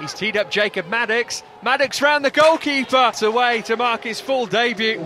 He's teed up Jacob Maddox. Maddox round the goalkeeper. It's away to mark his full debut.